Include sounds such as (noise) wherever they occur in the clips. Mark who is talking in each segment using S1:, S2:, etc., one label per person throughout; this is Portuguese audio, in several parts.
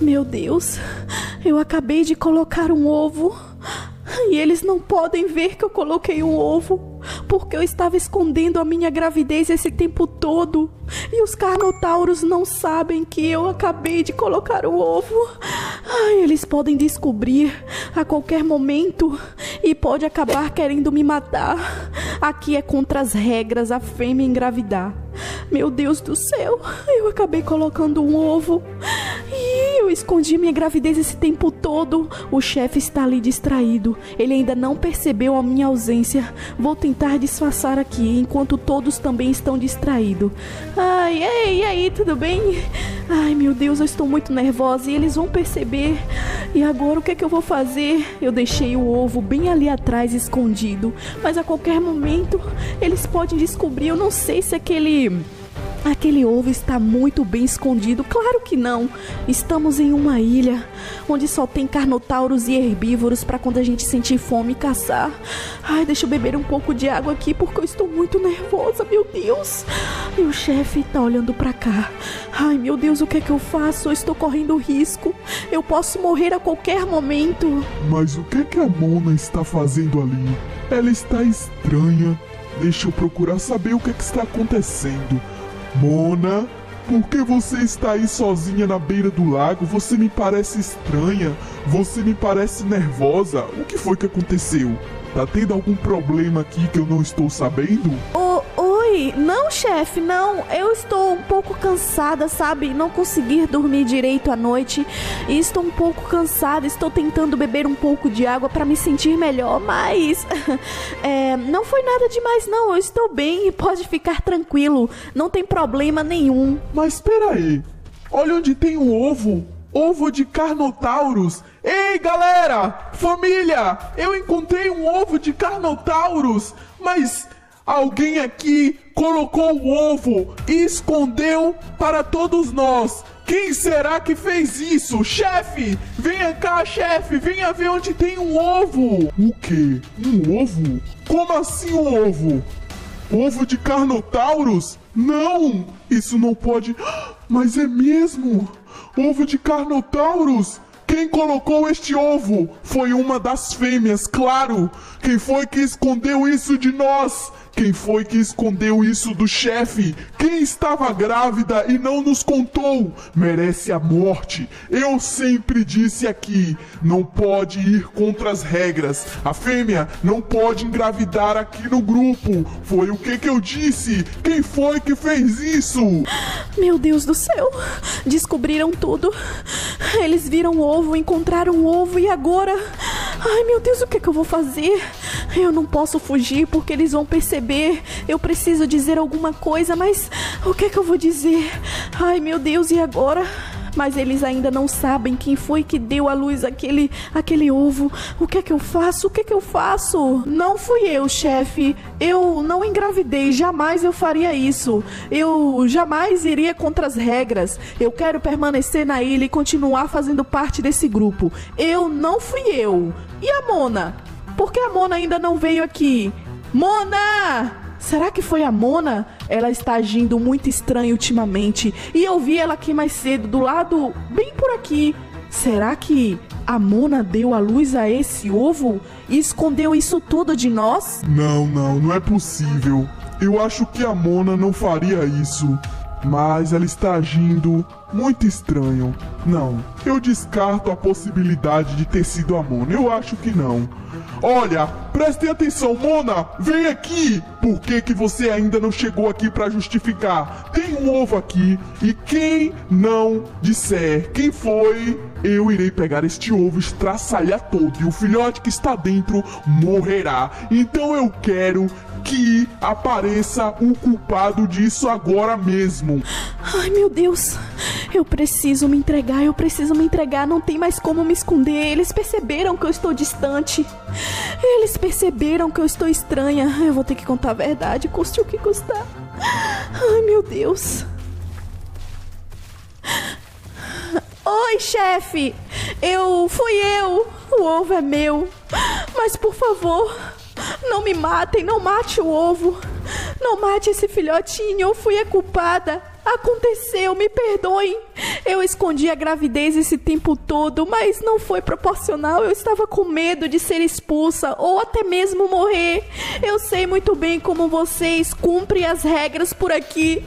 S1: Meu Deus, eu acabei de colocar um ovo. E eles não podem ver que eu coloquei um ovo, porque eu estava escondendo a minha gravidez esse tempo todo. E os carnotauros não sabem que eu acabei de colocar o ovo. Ai, eles podem descobrir a qualquer momento e pode acabar querendo me matar. Aqui é contra as regras a fêmea engravidar. Meu Deus do céu, eu acabei colocando um ovo. E eu escondi minha gravidez esse tempo todo. O chefe está ali distraído. Ele ainda não percebeu a minha ausência. Vou tentar disfarçar aqui enquanto todos também estão distraídos. Ai, ei, aí, tudo bem? Ai, meu Deus, eu estou muito nervosa e eles vão perceber. E agora o que é que eu vou fazer? Eu deixei o ovo bem ali atrás escondido, mas a qualquer momento eles podem descobrir. Eu não sei se aquele Aquele ovo está muito bem escondido. Claro que não. Estamos em uma ilha onde só tem carnotauros e herbívoros para quando a gente sentir fome caçar. Ai, deixa eu beber um pouco de água aqui porque eu estou muito nervosa, meu Deus. E o chefe tá olhando para cá. Ai, meu Deus, o que é que eu faço? Eu estou correndo risco. Eu posso morrer a qualquer momento.
S2: Mas o que é que a Mona está fazendo ali? Ela está estranha. Deixa eu procurar saber o que, é que está acontecendo. Mona, por que você está aí sozinha na beira do lago? Você me parece estranha. Você me parece nervosa. O que foi que aconteceu? Tá tendo algum problema aqui que eu não estou sabendo?
S1: Não, chefe, não. Eu estou um pouco cansada, sabe? Não consegui dormir direito à noite e estou um pouco cansada. Estou tentando beber um pouco de água para me sentir melhor, mas (laughs) é, não foi nada demais, não. Eu estou bem e pode ficar tranquilo. Não tem problema nenhum.
S2: Mas espera aí. Olha onde tem um ovo. Ovo de Carnotaurus. Ei, galera! Família! Eu encontrei um ovo de Carnotaurus, mas alguém aqui colocou o ovo e escondeu para todos nós. Quem será que fez isso? Chefe! Venha cá, chefe! Venha ver onde tem um ovo! O quê? Um ovo? Como assim um ovo? Ovo de Carnotaurus? Não! Isso não pode. (gasps) Mas é mesmo! Ovo de Carnotaurus! Quem colocou este ovo foi uma das fêmeas, claro! Quem foi que escondeu isso de nós? Quem foi que escondeu isso do chefe? Quem estava grávida e não nos contou? Merece a morte. Eu sempre disse aqui: não pode ir contra as regras. A fêmea não pode engravidar aqui no grupo. Foi o que que eu disse? Quem foi que fez isso?
S1: Meu Deus do céu! Descobriram tudo. Eles viram o ovo, encontraram o ovo e agora. Ai meu Deus, o que, que eu vou fazer? Eu não posso fugir porque eles vão perceber. Eu preciso dizer alguma coisa, mas o que é que eu vou dizer? Ai meu Deus, e agora? Mas eles ainda não sabem quem foi que deu à luz aquele aquele ovo. O que é que eu faço? O que é que eu faço? Não fui eu, chefe. Eu não engravidei, jamais eu faria isso. Eu jamais iria contra as regras. Eu quero permanecer na ilha e continuar fazendo parte desse grupo. Eu não fui eu. E a Mona? Por que a Mona ainda não veio aqui? Mona! Será que foi a Mona? Ela está agindo muito estranho ultimamente. E eu vi ela aqui mais cedo, do lado, bem por aqui. Será que a Mona deu a luz a esse ovo e escondeu isso tudo de nós?
S2: Não, não, não é possível. Eu acho que a Mona não faria isso. Mas ela está agindo muito estranho. Não, eu descarto a possibilidade de ter sido a Mona. Eu acho que não. Olha, prestem atenção, Mona, vem aqui. Por que, que você ainda não chegou aqui para justificar? Tem um ovo aqui e quem não disser quem foi, eu irei pegar este ovo, estraçalhar todo e o filhote que está dentro morrerá. Então eu quero que apareça o culpado disso agora mesmo.
S1: Ai, meu Deus. Eu preciso me entregar, eu preciso me entregar, não tem mais como me esconder. Eles perceberam que eu estou distante. Eles perceberam que eu estou estranha. Eu vou ter que contar a verdade, custe o que custar. Ai, meu Deus. Oi, chefe. Eu fui eu. O ovo é meu. Mas por favor, não me matem, não mate o ovo. Não mate esse filhotinho, eu fui a culpada. Aconteceu, me perdoem. Eu escondi a gravidez esse tempo todo, mas não foi proporcional. Eu estava com medo de ser expulsa ou até mesmo morrer. Eu sei muito bem como vocês cumprem as regras por aqui.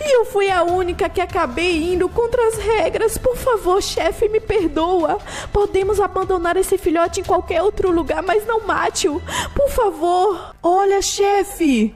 S1: E eu fui a única que acabei indo contra as regras. Por favor, chefe, me perdoa. Podemos abandonar esse filhote em qualquer outro lugar, mas não mate-o. Por favor.
S3: Olha, chefe.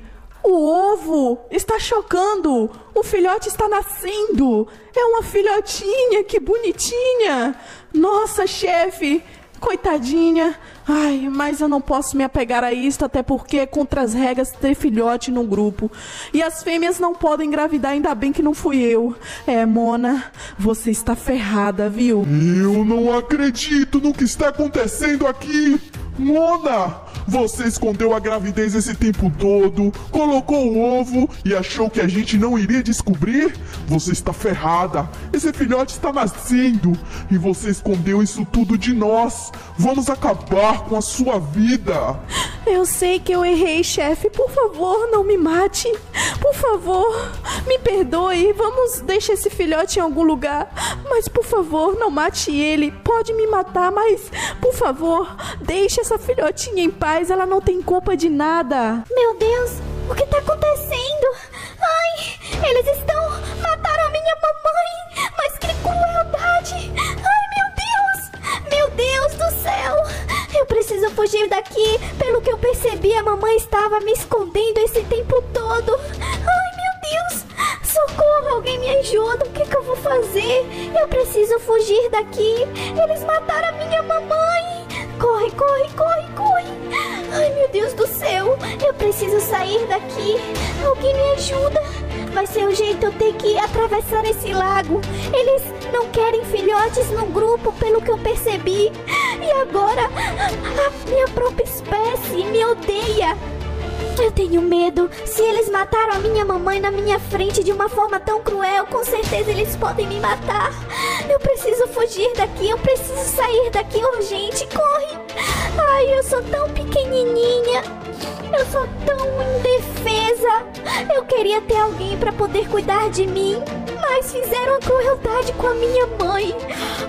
S3: O ovo está chocando. O filhote está nascendo. É uma filhotinha, que bonitinha. Nossa, chefe, coitadinha. Ai, mas eu não posso me apegar a isto, até porque é contra as regras ter filhote no grupo. E as fêmeas não podem engravidar, ainda bem que não fui eu. É, Mona, você está ferrada, viu?
S2: Eu não acredito no que está acontecendo aqui. Mona, você escondeu a gravidez esse tempo todo, colocou o ovo e achou que a gente não iria descobrir? Você está ferrada. Esse filhote está nascendo e você escondeu isso tudo de nós. Vamos acabar com a sua vida.
S1: Eu sei que eu errei, chefe. Por favor, não me mate. Por favor, me perdoe. Vamos deixar esse filhote em algum lugar. Mas por favor, não mate ele. Pode me matar, mas por favor, deixe essa filhotinha em paz. Ela não tem culpa de nada.
S4: Meu Deus, o que tá acontecendo? Ai, eles estão. Mataram a minha mamãe. Mas que crueldade. Ai, meu Deus. Meu Deus do céu. Eu preciso fugir daqui. Pelo que eu percebi, a mamãe estava me escondendo esse tempo todo. Ai, meu Deus. Socorro, alguém me ajuda. O que, que eu vou fazer? Eu preciso fugir daqui. Eles mataram a minha mamãe. Corre, corre, corre, corre. Ai, meu Deus do céu. Eu preciso sair daqui. Alguém me ajuda. Vai ser o jeito eu ter que atravessar esse lago. Eles não querem filhotes no grupo, pelo que eu percebi. E agora, a minha própria espécie me odeia. Eu tenho medo. Se eles mataram a minha mamãe na minha frente de uma forma tão cruel, com certeza eles podem me matar. Eu preciso fugir daqui. Eu preciso sair daqui urgente. Corre! Ai, eu sou tão pequenininha. Eu sou tão indefesa. Eu queria ter alguém para poder cuidar de mim, mas fizeram a crueldade com a minha mãe.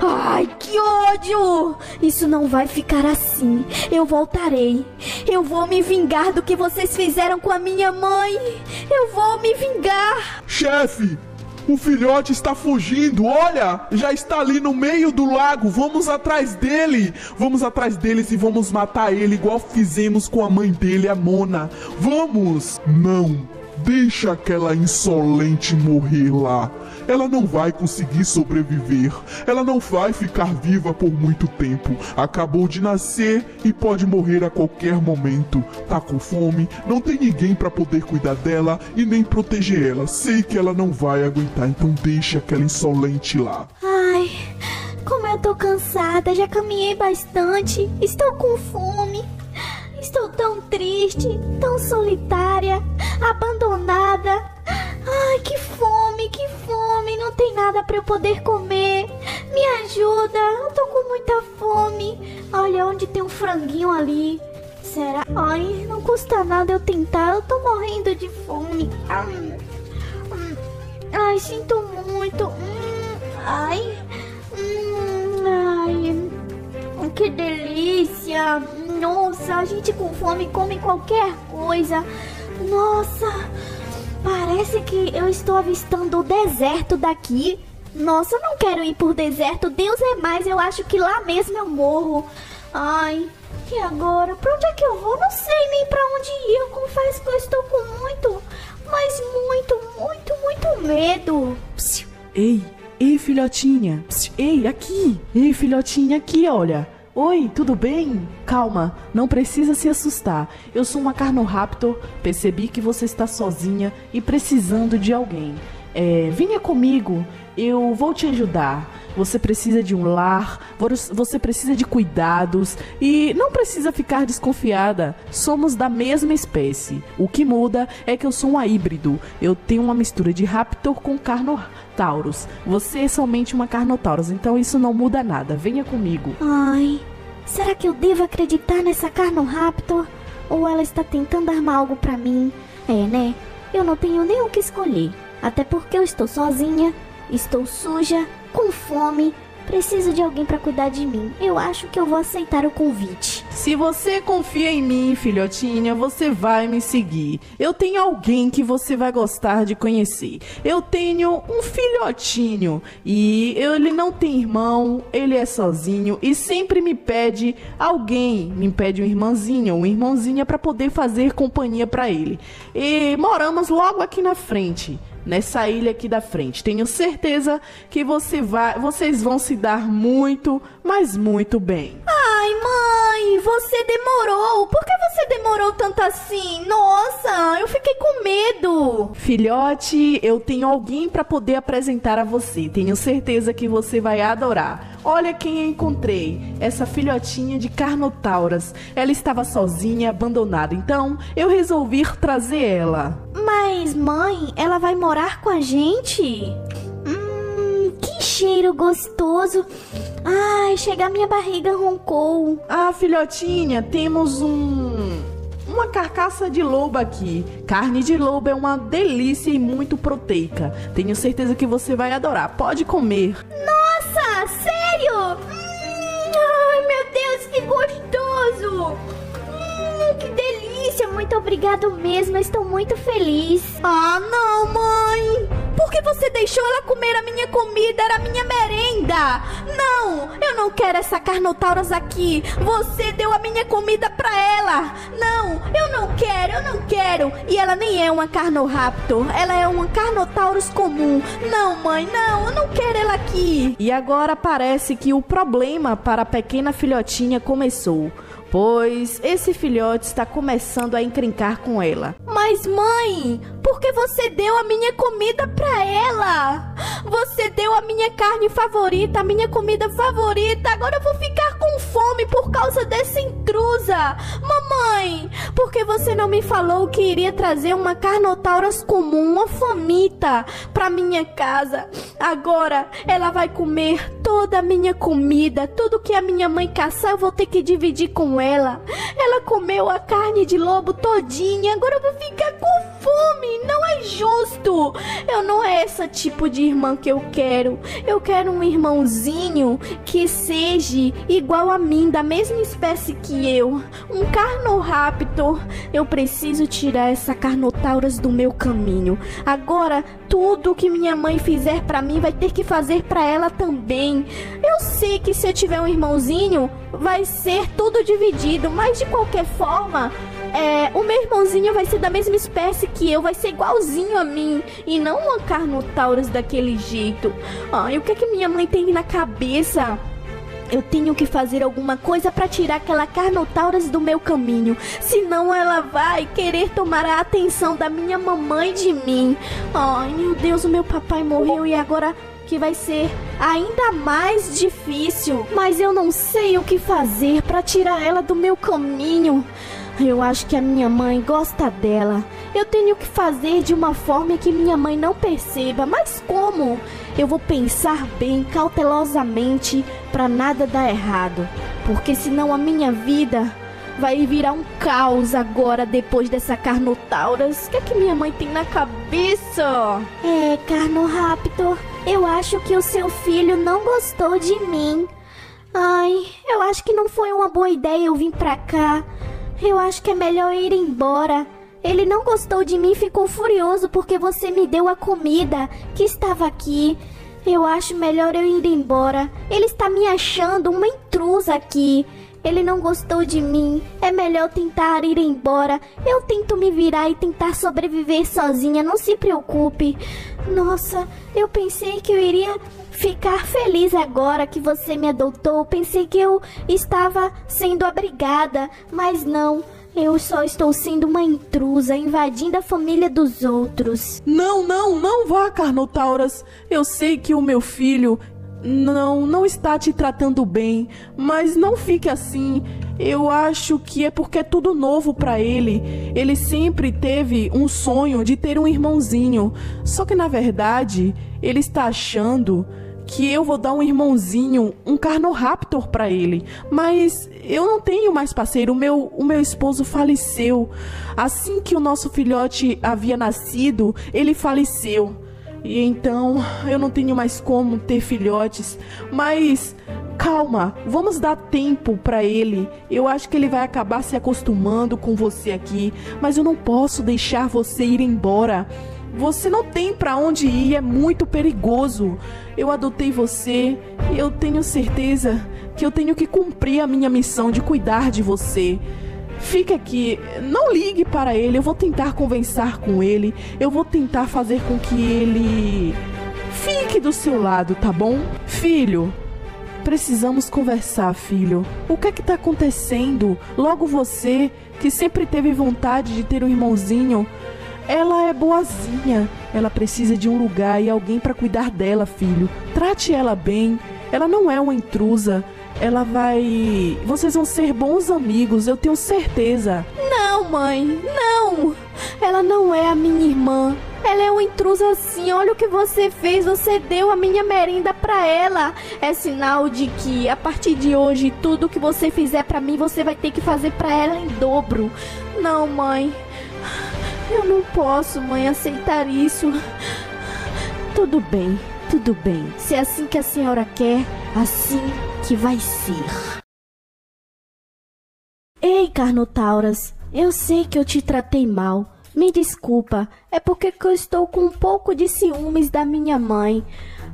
S4: Ai, que ódio! Isso não vai ficar assim. Eu voltarei. Eu vou me vingar do que vocês fizeram com a minha mãe. Eu vou me vingar.
S2: Chefe, o filhote está fugindo, olha! Já está ali no meio do lago. Vamos atrás dele. Vamos atrás deles e vamos matar ele igual fizemos com a mãe dele, a Mona. Vamos! Não! Deixa aquela insolente morrer lá. Ela não vai conseguir sobreviver. Ela não vai ficar viva por muito tempo. Acabou de nascer e pode morrer a qualquer momento. Tá com fome, não tem ninguém para poder cuidar dela e nem proteger ela. Sei que ela não vai aguentar, então deixa aquela insolente lá.
S4: Ai, como eu tô cansada, já caminhei bastante. Estou com fome. Estou tão triste, tão solitária, abandonada. Ai, que fome. Não tem nada para eu poder comer. Me ajuda, eu tô com muita fome. Olha onde tem um franguinho ali. Será? Ai, não custa nada eu tentar. Eu tô morrendo de fome. Hum, hum. Ai, sinto muito. Hum, ai. Ai. Que delícia. Nossa, a gente com fome come qualquer coisa. Nossa, parece que eu estou avistando o deserto daqui. Nossa, eu não quero ir por deserto. Deus é mais, eu acho que lá mesmo eu morro. Ai, e agora? Pra onde é que eu vou? Não sei nem pra onde ir. Eu confesso que eu estou com muito, mas muito, muito, muito medo.
S3: Psiu. Ei, ei, filhotinha. Psiu. Ei, aqui. Ei, filhotinha, aqui, olha. Oi, tudo bem? Calma, não precisa se assustar. Eu sou uma Carnoraptor, percebi que você está sozinha e precisando de alguém. É, venha comigo, eu vou te ajudar. Você precisa de um lar, você precisa de cuidados e não precisa ficar desconfiada. Somos da mesma espécie. O que muda é que eu sou um híbrido. Eu tenho uma mistura de Raptor com Carnotaurus. Você é somente uma Carnotaurus, então isso não muda nada. Venha comigo.
S4: Ai, será que eu devo acreditar nessa Carnoraptor? Ou ela está tentando armar algo para mim? É, né? Eu não tenho nem o que escolher. Até porque eu estou sozinha, estou suja com fome, preciso de alguém para cuidar de mim. Eu acho que eu vou aceitar o convite.
S1: Se você confia em mim, filhotinha, você vai me seguir. Eu tenho alguém que você vai gostar de conhecer. Eu tenho um filhotinho e ele não tem irmão, ele é sozinho e sempre me pede alguém, me pede um irmãozinho ou uma irmãozinha para poder fazer companhia para ele. E moramos logo aqui na frente nessa ilha aqui da frente. Tenho certeza que você vai, vocês vão se dar muito, mas muito bem.
S4: Ai, mãe, você demorou. Por que você demorou tanto assim? Nossa, eu fiquei com medo.
S1: Filhote, eu tenho alguém para poder apresentar a você. Tenho certeza que você vai adorar. Olha quem eu encontrei, essa filhotinha de Carnotauras. Ela estava sozinha, abandonada. Então, eu resolvi trazer ela.
S4: Mas, mãe, ela vai morar com a gente? Que cheiro gostoso. Ai, chega a minha barriga roncou.
S1: Ah, filhotinha, temos um uma carcaça de lobo aqui. Carne de lobo é uma delícia e muito proteica. Tenho certeza que você vai adorar. Pode comer.
S4: Nossa, sério? Hum, ai, meu Deus, que gostoso! Hum, que delícia! Muito obrigado mesmo, estou muito feliz.
S1: Ah, não, mãe! Por que você deixou ela comer a minha comida? Era a minha merenda! Não! Eu não quero essa Carnotauras aqui! Você deu a minha comida pra ela! Não! Eu não quero! Eu não quero! E ela nem é uma Carnoraptor! Ela é uma Carnotaurus comum! Não, mãe, não! Eu não quero ela aqui! E agora parece que o problema para a pequena filhotinha começou pois esse filhote está começando a encrencar com ela.
S4: Mas mãe, por que você deu a minha comida para ela? Você deu a minha carne favorita, a minha comida favorita. Agora eu vou ficar com fome por causa dessa intrusa. Mamãe, por que você não me falou que iria trazer uma carnotauras comum, uma famita, para minha casa? Agora ela vai comer toda a minha comida, tudo que a minha mãe caçar eu vou ter que dividir com ela. Ela comeu a carne de lobo todinha, agora eu vou ficar. Justo. Eu não é esse tipo de irmã que eu quero. Eu quero um irmãozinho que seja igual a mim, da mesma espécie que eu. Um carnoraptor. Eu preciso tirar essa carnotauras do meu caminho. Agora, tudo que minha mãe fizer para mim vai ter que fazer para ela também. Eu sei que se eu tiver um irmãozinho, vai ser tudo dividido, mas de qualquer forma, é, o meu irmãozinho vai ser da mesma espécie que eu, vai ser igualzinho a mim e não uma Carnotaurus daquele jeito. Ai, o que é que minha mãe tem na cabeça? Eu tenho que fazer alguma coisa para tirar aquela Carnotaurus do meu caminho, senão ela vai querer tomar a atenção da minha mamãe de mim. Ai, meu Deus, o meu papai morreu e agora que vai ser ainda mais difícil. Mas eu não sei o que fazer para tirar ela do meu caminho. Eu acho que a minha mãe gosta dela. Eu tenho que fazer de uma forma que minha mãe não perceba. Mas como? Eu vou pensar bem, cautelosamente, para nada dar errado. Porque senão a minha vida vai virar um caos agora depois dessa Carnotauras. O que é que minha mãe tem na cabeça? É, Carnoraptor, eu acho que o seu filho não gostou de mim. Ai, eu acho que não foi uma boa ideia eu vir pra cá. Eu acho que é melhor ir embora. Ele não gostou de mim e ficou furioso porque você me deu a comida que estava aqui. Eu acho melhor eu ir embora. Ele está me achando uma intrusa aqui. Ele não gostou de mim. É melhor tentar ir embora. Eu tento me virar e tentar sobreviver sozinha. Não se preocupe. Nossa, eu pensei que eu iria ficar feliz agora que você me adotou. Pensei que eu estava sendo abrigada, mas não. Eu só estou sendo uma intrusa, invadindo a família dos outros.
S1: Não, não, não vá, Carnotauras. Eu sei que o meu filho não, não está te tratando bem, mas não fique assim. Eu acho que é porque é tudo novo para ele. Ele sempre teve um sonho de ter um irmãozinho. Só que na verdade, ele está achando que eu vou dar um irmãozinho, um Carnoraptor para ele. Mas eu não tenho mais parceiro, o meu, o meu esposo faleceu. Assim que o nosso filhote havia nascido, ele faleceu. E então eu não tenho mais como ter filhotes. Mas calma, vamos dar tempo para ele. Eu acho que ele vai acabar se acostumando com você aqui, mas eu não posso deixar você ir embora. Você não tem para onde ir, é muito perigoso. Eu adotei você e eu tenho certeza que eu tenho que cumprir a minha missão de cuidar de você. Fique aqui, não ligue para ele. Eu vou tentar conversar com ele. Eu vou tentar fazer com que ele fique do seu lado, tá bom? Filho, precisamos conversar, filho. O que é que tá acontecendo? Logo você, que sempre teve vontade de ter um irmãozinho, ela é boazinha. Ela precisa de um lugar e alguém para cuidar dela, filho. Trate ela bem. Ela não é uma intrusa ela vai. Vocês vão ser bons amigos, eu tenho certeza.
S4: Não, mãe, não! Ela não é a minha irmã. Ela é uma intrusa assim. Olha o que você fez. Você deu a minha merenda para ela. É sinal de que a partir de hoje tudo que você fizer para mim você vai ter que fazer para ela em dobro. Não, mãe. Eu não posso, mãe, aceitar isso. Tudo bem, tudo bem. Se é assim que a senhora quer, assim que vai ser. Ei, Carnotauras, eu sei que eu te tratei mal. Me desculpa, é porque eu estou com um pouco de ciúmes da minha mãe.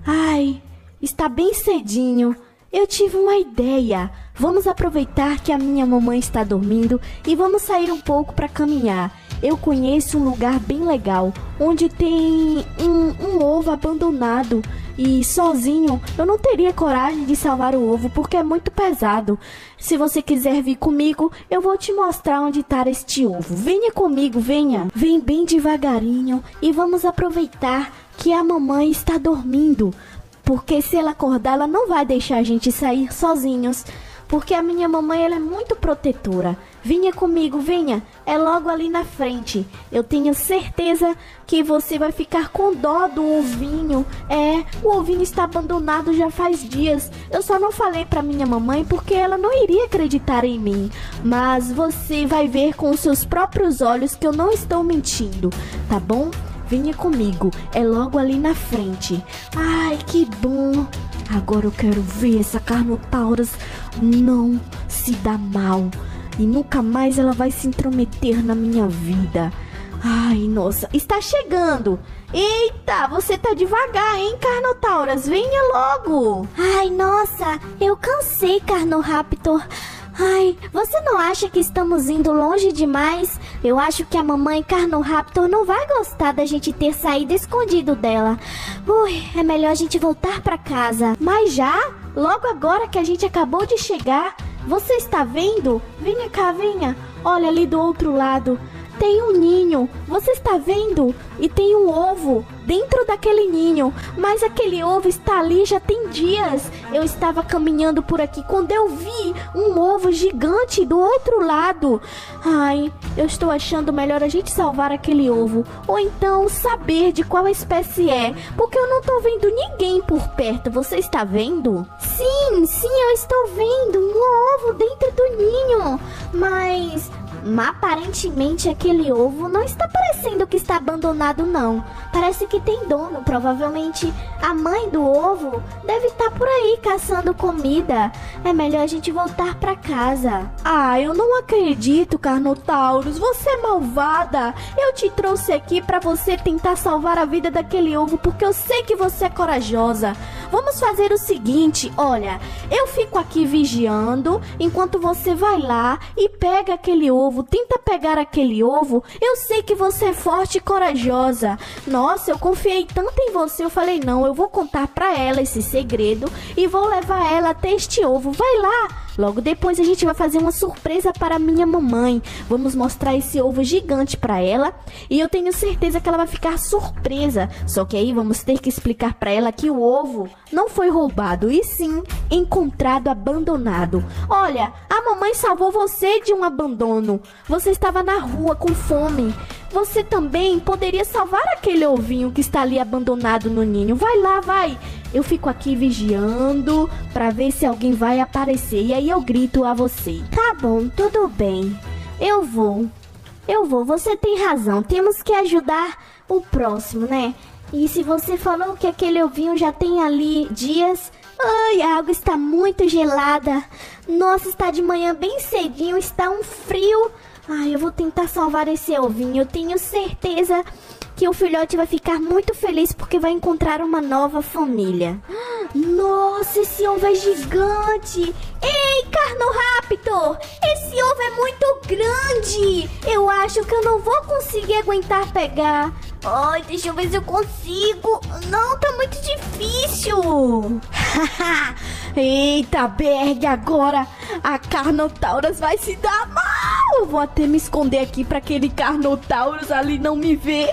S4: Ai, está bem cedinho. Eu tive uma ideia. Vamos aproveitar que a minha mamãe está dormindo e vamos sair um pouco para caminhar. Eu conheço um lugar bem legal onde tem um, um ovo abandonado e sozinho eu não teria coragem de salvar o ovo porque é muito pesado. Se você quiser vir comigo, eu vou te mostrar onde está este ovo. Venha comigo, venha. Vem bem devagarinho e vamos aproveitar que a mamãe está dormindo. Porque se ela acordar, ela não vai deixar a gente sair sozinhos. Porque a minha mamãe ela é muito protetora. Vinha comigo, venha. É logo ali na frente. Eu tenho certeza que você vai ficar com dó do ovinho. É, o ovinho está abandonado já faz dias. Eu só não falei para minha mamãe porque ela não iria acreditar em mim. Mas você vai ver com seus próprios olhos que eu não estou mentindo, tá bom? Venha comigo, é logo ali na frente. Ai, que bom! Agora eu quero ver essa Carnotauras não se dar mal e nunca mais ela vai se intrometer na minha vida. Ai, nossa, está chegando! Eita, você tá devagar, hein, Carnotauras? Venha logo!
S5: Ai, nossa, eu cansei, Carnoraptor. Ai, você não acha que estamos indo longe demais? Eu acho que a mamãe Carnoraptor não vai gostar da gente ter saído escondido dela. Ui, é melhor a gente voltar para casa.
S4: Mas já? Logo agora que a gente acabou de chegar, você está vendo? Venha cá, venha. Olha ali do outro lado. Tem um ninho, você está vendo? E tem um ovo dentro daquele ninho, mas aquele ovo está ali já tem dias. Eu estava caminhando por aqui quando eu vi um ovo gigante do outro lado. Ai, eu estou achando melhor a gente salvar aquele ovo, ou então saber de qual espécie é, porque eu não estou vendo ninguém por perto. Você está vendo?
S5: Sim, sim, eu estou vendo um ovo dentro do ninho, mas aparentemente aquele ovo não está parecendo que está abandonado não. Parece que tem dono. Provavelmente a mãe do ovo deve estar por aí caçando comida. É melhor a gente voltar para casa.
S4: Ah, eu não acredito, Carnotaurus. Você é malvada. Eu te trouxe aqui para você tentar salvar a vida daquele ovo porque eu sei que você é corajosa. Vamos fazer o seguinte, olha, eu fico aqui vigiando enquanto você vai lá e pega aquele ovo, tenta pegar aquele ovo. Eu sei que você é forte e corajosa. Nossa, eu confiei tanto em você, eu falei não, eu vou contar para ela esse segredo e vou levar ela até este ovo. Vai lá. Logo depois a gente vai fazer uma surpresa para minha mamãe. Vamos mostrar esse ovo gigante para ela e eu tenho certeza que ela vai ficar surpresa. Só que aí vamos ter que explicar para ela que o ovo não foi roubado e sim encontrado abandonado. Olha, a mamãe salvou você de um abandono. Você estava na rua com fome. Você também poderia salvar aquele ovinho que está ali abandonado no ninho. Vai lá, vai. Eu fico aqui vigiando para ver se alguém vai aparecer e aí eu grito a você.
S5: Tá bom, tudo bem. Eu vou. Eu vou, você tem razão. Temos que ajudar o próximo, né?
S4: E se você falou que aquele ovinho já tem ali dias. Ai, a água está muito gelada. Nossa, está de manhã bem cedinho, está um frio. Ai, eu vou tentar salvar esse ovinho. Eu tenho certeza que o filhote vai ficar muito feliz porque vai encontrar uma nova família. Nossa, esse ovo é gigante! Ei, Carnoraptor! Esse ovo é muito grande! Eu acho que eu não vou conseguir aguentar pegar. Ai, deixa eu ver se eu consigo. Não, tá muito difícil. (laughs) (laughs)
S1: Eita, Berg, agora a Carnotaurus vai se dar mal. Vou até me esconder aqui para aquele Carnotaurus ali não me ver.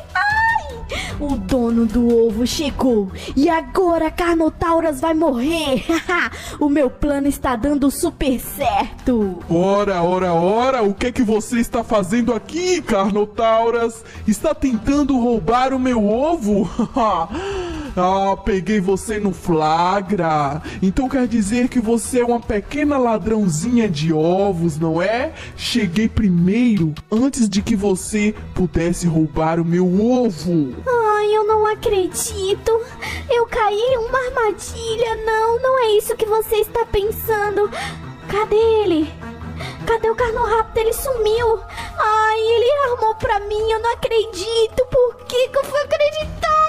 S1: O dono do ovo chegou e agora Carnotauras vai morrer. (laughs) o meu plano está dando super certo.
S2: Ora, ora, ora, o que é que você está fazendo aqui, Carnotauras? Está tentando roubar o meu ovo? (laughs) Ah, peguei você no flagra. Então quer dizer que você é uma pequena ladrãozinha de ovos, não é? Cheguei primeiro antes de que você pudesse roubar o meu ovo.
S4: Ai, eu não acredito. Eu caí em uma armadilha. Não, não é isso que você está pensando. Cadê ele? Cadê o Carnorápido? Ele sumiu. Ai, ele armou pra mim. Eu não acredito. Por que, que eu fui acreditar?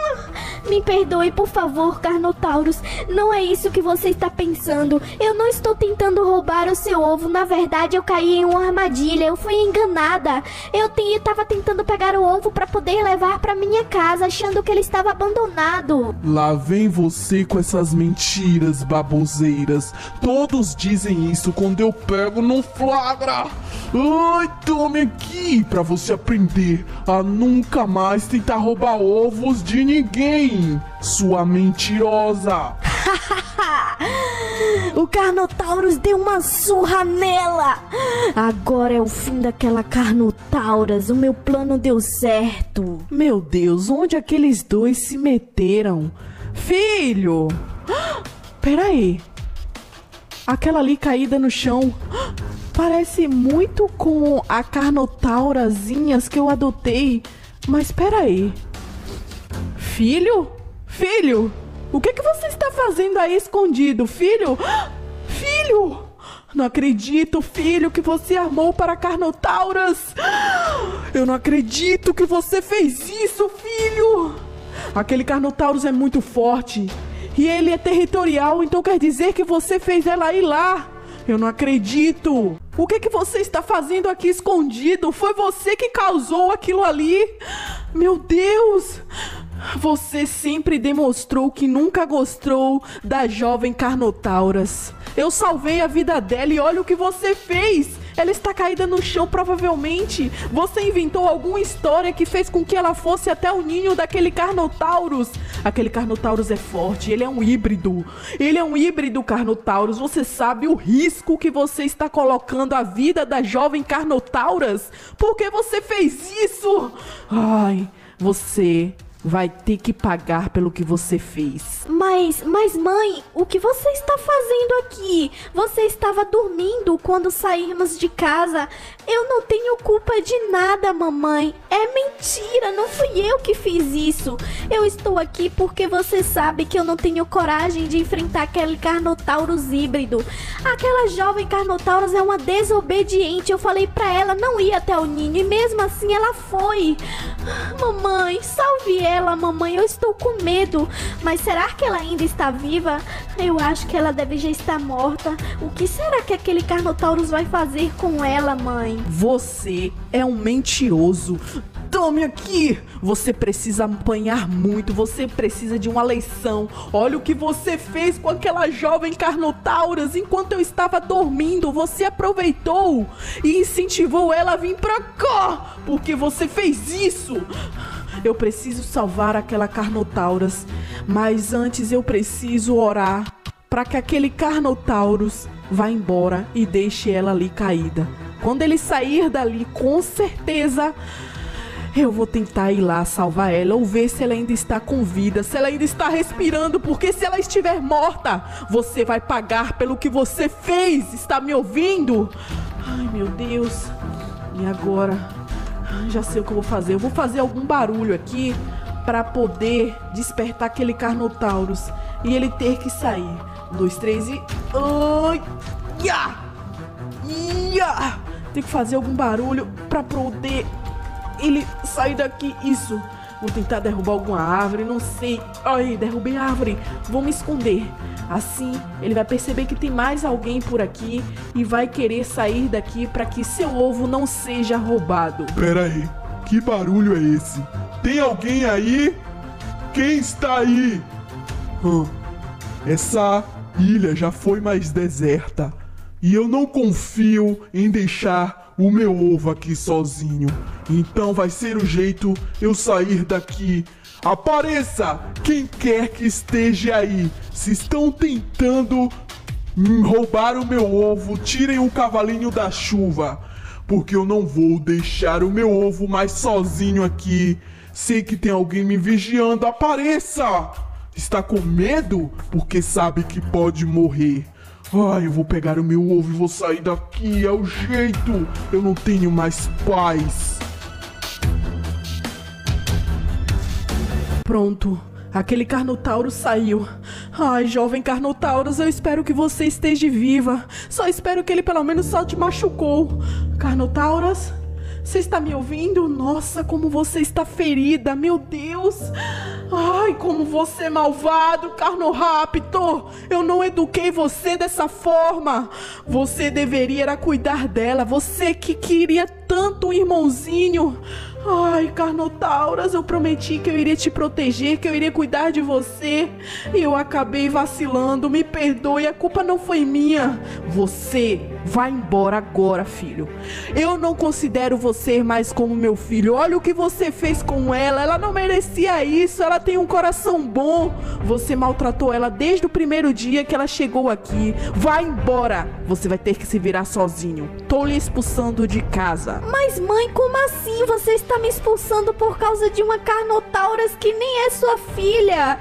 S4: Me perdoe, por favor, Carnotaurus. Não é isso que você está pensando. Eu não estou tentando roubar o seu ovo. Na verdade, eu caí em uma armadilha. Eu fui enganada. Eu estava tentando pegar o ovo para poder levar para minha casa, achando que ele estava abandonado.
S2: Lá vem você com essas mentiras baboseiras. Todos dizem isso quando eu pego no flagra. Ai, tome aqui para você aprender a nunca mais tentar roubar ovos de ninguém, sua mentirosa. (laughs)
S1: o Carnotaurus deu uma surra nela. Agora é o fim daquela Carnotaurus. O meu plano deu certo. Meu Deus, onde aqueles dois se meteram? Filho! (gasps) Peraí. Aquela ali caída no chão (gasps) parece muito com a Carnotaurazinhas que eu adotei. Mas espera aí. Filho? Filho? O que, que você está fazendo aí escondido, filho? Filho! Não acredito, filho, que você armou para Carnotauras! Eu não acredito que você fez isso, filho! Aquele Carnotaurus é muito forte. E ele é territorial, então quer dizer que você fez ela ir lá. Eu não acredito! O que, que você está fazendo aqui escondido? Foi você que causou aquilo ali? Meu Deus! Você sempre demonstrou que nunca gostou da jovem Carnotauras. Eu salvei a vida dela e olha o que você fez! Ela está caída no chão, provavelmente. Você inventou alguma história que fez com que ela fosse até o ninho daquele Carnotaurus. Aquele Carnotaurus é forte, ele é um híbrido. Ele é um híbrido Carnotaurus. Você sabe o risco que você está colocando a vida da jovem Carnotauras? Por que você fez isso? Ai, você vai ter que pagar pelo que você fez.
S4: Mas, mas mãe, o que você está fazendo aqui? Você estava dormindo quando saímos de casa. Eu não tenho culpa de nada, mamãe. É mentira, não fui eu que fiz isso. Eu estou aqui porque você sabe que eu não tenho coragem de enfrentar aquele Carnotaurus híbrido. Aquela jovem Carnotaurus é uma desobediente. Eu falei para ela não ir até o ninho e mesmo assim ela foi. Mamãe, salve ela, mamãe, eu estou com medo. Mas será que ela ainda está viva? Eu acho que ela deve já estar morta. O que será que aquele Carnotaurus vai fazer com ela, mãe?
S1: Você é um mentiroso. Tome aqui! Você precisa apanhar muito, você precisa de uma lição. Olha o que você fez com aquela jovem Carnotauras enquanto eu estava dormindo. Você aproveitou e incentivou ela a vir pra cá, porque você fez isso. Eu preciso salvar aquela Carnotauras, mas antes eu preciso orar para que aquele Carnotaurus vá embora e deixe ela ali caída. Quando ele sair dali, com certeza eu vou tentar ir lá salvar ela ou ver se ela ainda está com vida, se ela ainda está respirando, porque se ela estiver morta, você vai pagar pelo que você fez. Está me ouvindo? Ai, meu Deus. E agora? Já sei o que eu vou fazer. Eu vou fazer algum barulho aqui para poder despertar aquele Carnotaurus e ele ter que sair. Um, dois, três e. Ai! Ya! Ya! Tem que fazer algum barulho para poder ele sair daqui. Isso. Vou tentar derrubar alguma árvore, não sei. Ai, derrubei a árvore. Vou me esconder. Assim, ele vai perceber que tem mais alguém por aqui e vai querer sair daqui para que seu ovo não seja roubado.
S2: Pera aí, que barulho é esse? Tem alguém aí? Quem está aí? Hum, essa ilha já foi mais deserta e eu não confio em deixar o meu ovo aqui sozinho. Então vai ser o jeito eu sair daqui. Apareça quem quer que esteja aí. Se estão tentando roubar o meu ovo, tirem o cavalinho da chuva, porque eu não vou deixar o meu ovo mais sozinho aqui. Sei que tem alguém me vigiando. Apareça! Está com medo porque sabe que pode morrer. Ai, eu vou pegar o meu ovo e vou sair daqui. É o jeito. Eu não tenho mais paz.
S1: Pronto. Aquele Carnotauro saiu. Ai, jovem Carnotaurus, eu espero que você esteja viva. Só espero que ele pelo menos só te machucou. Carnotauras, você está me ouvindo? Nossa, como você está ferida, meu Deus! Ai, como você é malvado, Carnoraptor! Eu não eduquei você dessa forma! Você deveria cuidar dela, você que queria tanto um irmãozinho! Ai, Carnotauras, eu prometi que eu iria te proteger, que eu iria cuidar de você. E eu acabei vacilando. Me perdoe, a culpa não foi minha. Você vai embora agora, filho. Eu não considero você mais como meu filho. Olha o que você fez com ela. Ela não merecia isso. Ela tem um coração bom. Você maltratou ela desde o primeiro dia que ela chegou aqui. Vai embora. Você vai ter que se virar sozinho. Tô lhe expulsando de casa.
S4: Mas mãe, como assim? Você está me expulsando por causa de uma Carnotauras que nem é sua filha?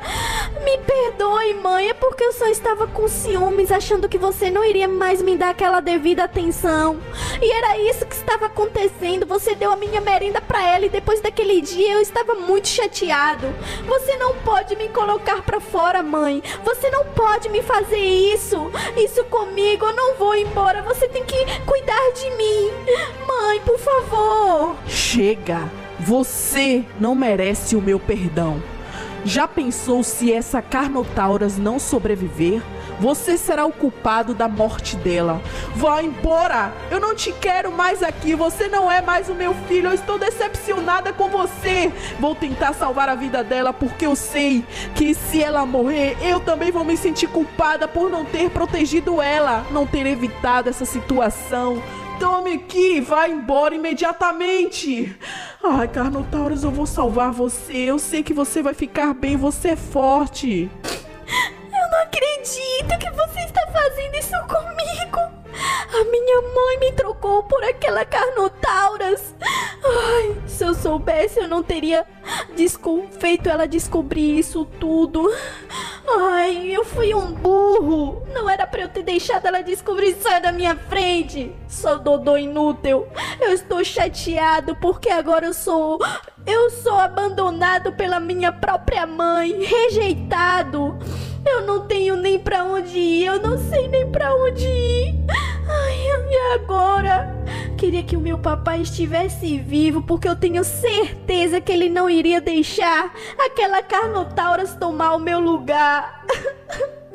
S4: Me perdoe, mãe. É porque eu só estava com ciúmes, achando que você não iria mais me dar aquela devida atenção. E era isso que estava acontecendo. Você deu a minha merenda para ela e depois daquele dia eu estava muito chateado. Você não pode me colocar para fora, mãe. Você não pode me fazer isso. Isso comigo, eu não vou embora. Você tem que cuidar de mim. Mãe, por favor.
S1: Chega. Você não merece o meu perdão. Já pensou se essa Carnotauras não sobreviver? Você será o culpado da morte dela. Vá embora! Eu não te quero mais aqui. Você não é mais o meu filho. Eu estou decepcionada com você. Vou tentar salvar a vida dela porque eu sei que se ela morrer, eu também vou me sentir culpada por não ter protegido ela, não ter evitado essa situação. Tome aqui, vá embora imediatamente. Ai, Carnotaurus, eu vou salvar você. Eu sei que você vai ficar bem, você é forte.
S4: Acredito que você está fazendo isso comigo. A minha mãe me trocou por aquela Carnotauras. Ai, se eu soubesse, eu não teria feito ela descobrir isso tudo. Ai, eu fui um burro. Não era para eu ter deixado ela descobrir isso da minha frente. Sou dodô inútil. Eu estou chateado porque agora eu sou. Eu sou abandonado pela minha própria mãe, rejeitado. Eu não tenho nem para onde ir, eu não sei nem para onde ir. Ai, e agora? Queria que o meu papai estivesse vivo, porque eu tenho certeza que ele não iria deixar aquela Carnotauras tomar o meu lugar. (laughs)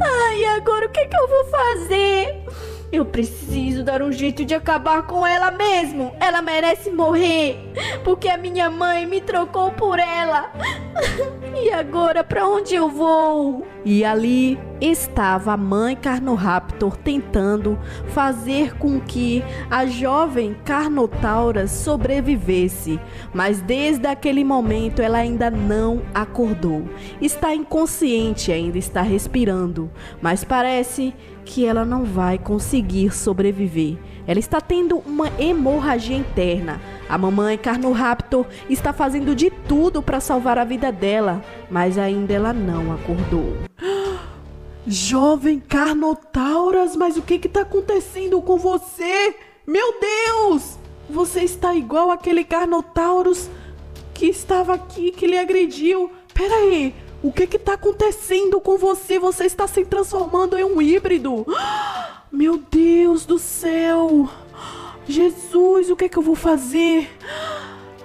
S4: Ai, agora o que, que eu vou fazer? Eu preciso dar um jeito de acabar com ela mesmo. Ela merece morrer, porque a minha mãe me trocou por ela. E agora para onde eu vou?
S1: E ali estava a mãe Carnoraptor tentando fazer com que a jovem Carnotauras sobrevivesse, mas desde aquele momento ela ainda não acordou. Está inconsciente, ainda está respirando, mas parece que ela não vai conseguir sobreviver. Ela está tendo uma hemorragia interna. A mamãe Carnoraptor está fazendo de tudo para salvar a vida dela, mas ainda ela não acordou. Jovem Carnotauras, mas o que está acontecendo com você? Meu Deus! Você está igual aquele Carnotaurus que estava aqui, que lhe agrediu. Peraí, o que que tá acontecendo com você? Você está se transformando em um híbrido. (gasps) Meu Deus do céu! Jesus, o que que eu vou fazer?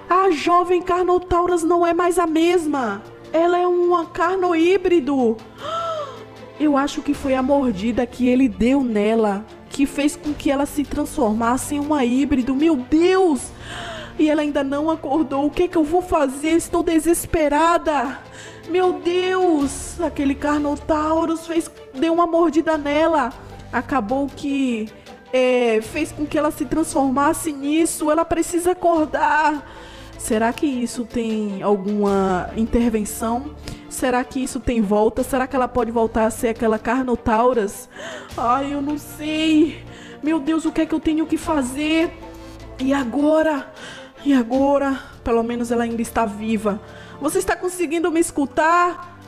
S1: A jovem Carnotauras não é mais a mesma. Ela é um carno híbrido. Eu acho que foi a mordida que ele deu nela que fez com que ela se transformasse em uma híbrido. Meu Deus! E ela ainda não acordou. O que é que eu vou fazer? Estou desesperada. Meu Deus! Aquele Carnotaurus fez deu uma mordida nela. Acabou que é, fez com que ela se transformasse nisso. Ela precisa acordar. Será que isso tem alguma intervenção? Será que isso tem volta? Será que ela pode voltar a ser aquela Carnotauras? Ai, eu não sei. Meu Deus, o que é que eu tenho que fazer? E agora? E agora? Pelo menos ela ainda está viva. Você está conseguindo me escutar?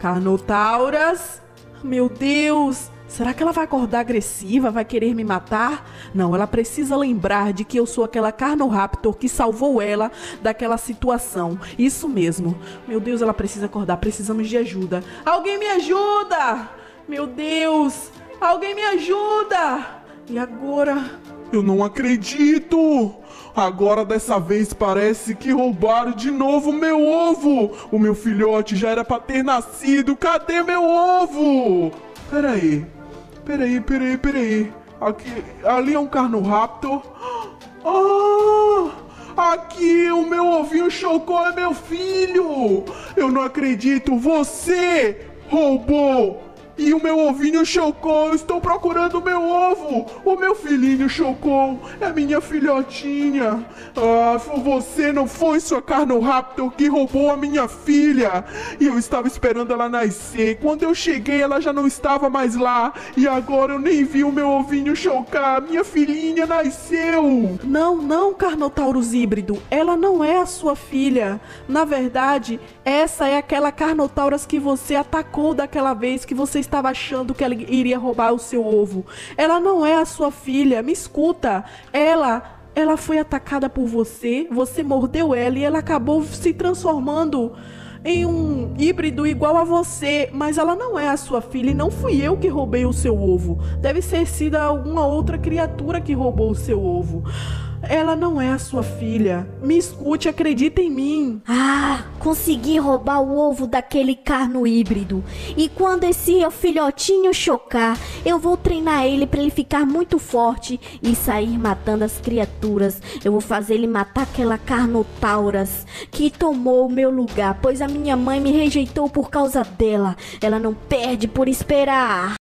S1: Carnotauras? Meu Deus! Será que ela vai acordar agressiva, vai querer me matar? Não, ela precisa lembrar de que eu sou aquela Carnoraptor que salvou ela daquela situação. Isso mesmo. Meu Deus, ela precisa acordar. Precisamos de ajuda. Alguém me ajuda! Meu Deus! Alguém me ajuda! E agora?
S2: Eu não acredito! Agora dessa vez parece que roubaram de novo meu ovo! O meu filhote já era pra ter nascido! Cadê meu ovo? Peraí, peraí, peraí, peraí. Aqui, ali é um Carnoraptor. (gasps) Ah! Aqui o meu ovinho chocou é meu filho! Eu não acredito! Você roubou e o meu ovinho chocou, estou procurando o meu ovo. O meu filhinho chocou, é minha filhotinha. Ah, você não foi sua Carnoraptor que roubou a minha filha. E eu estava esperando ela nascer. Quando eu cheguei, ela já não estava mais lá. E agora eu nem vi o meu ovinho chocar. Minha filhinha nasceu.
S1: Não, não, Carnotaurus híbrido. Ela não é a sua filha. Na verdade, essa é aquela Carnotauras que você atacou daquela vez que você estava achando que ela iria roubar o seu ovo. Ela não é a sua filha, me escuta. Ela ela foi atacada por você, você mordeu ela e ela acabou se transformando em um híbrido igual a você, mas ela não é a sua filha e não fui eu que roubei o seu ovo. Deve ser sido alguma outra criatura que roubou o seu ovo. Ela não é a sua filha. Me escute, acredita em mim.
S5: Ah, consegui roubar o ovo daquele carno híbrido. E quando esse filhotinho chocar, eu vou treinar ele para ele ficar muito forte e sair matando as criaturas. Eu vou fazer ele matar aquela carnotauras que tomou o meu lugar, pois a minha mãe me rejeitou por causa dela. Ela não perde por esperar.